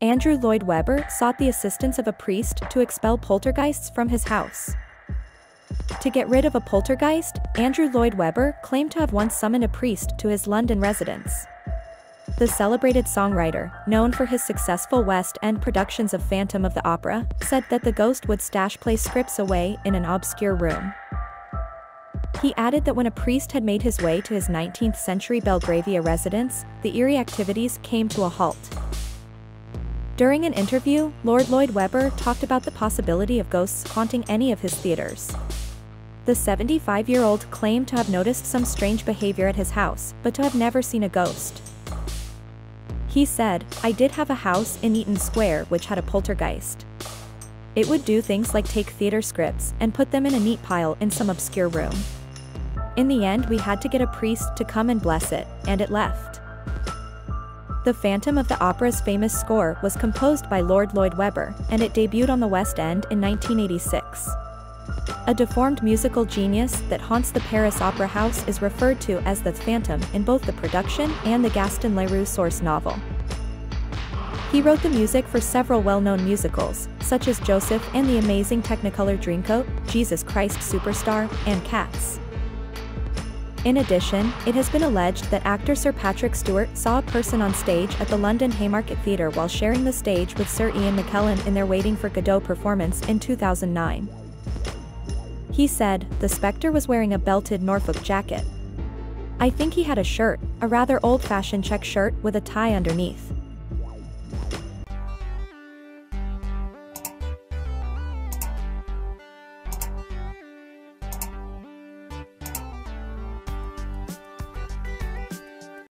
Andrew Lloyd Webber sought the assistance of a priest to expel poltergeists from his house. To get rid of a poltergeist, Andrew Lloyd Webber claimed to have once summoned a priest to his London residence. The celebrated songwriter, known for his successful West End productions of Phantom of the Opera, said that the ghost would stash play scripts away in an obscure room. He added that when a priest had made his way to his 19th century Belgravia residence, the eerie activities came to a halt. During an interview, Lord Lloyd Webber talked about the possibility of ghosts haunting any of his theaters. The 75-year-old claimed to have noticed some strange behavior at his house, but to have never seen a ghost. He said, I did have a house in Eaton Square which had a poltergeist. It would do things like take theater scripts and put them in a neat pile in some obscure room. In the end we had to get a priest to come and bless it, and it left. The Phantom of the Opera's famous score was composed by Lord Lloyd Webber, and it debuted on the West End in 1986. A deformed musical genius that haunts the Paris Opera House is referred to as the Phantom in both the production and the Gaston Leroux source novel. He wrote the music for several well-known musicals, such as Joseph and the Amazing Technicolor Dreamcoat, Jesus Christ Superstar, and Cats. In addition, it has been alleged that actor Sir Patrick Stewart saw a person on stage at the London Haymarket Theatre while sharing the stage with Sir Ian McKellen in their Waiting for Godot performance in 2009. He said, the spectre was wearing a belted Norfolk jacket. I think he had a shirt, a rather old-fashioned check shirt with a tie underneath.